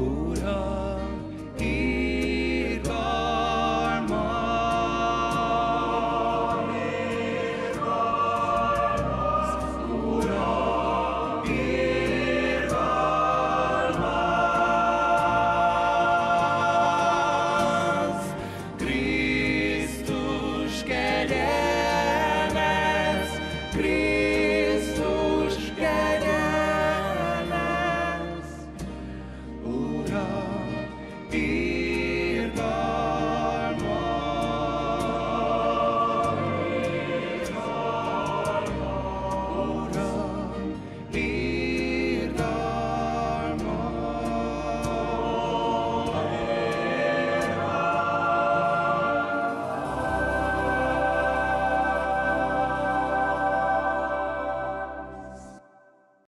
Buddha.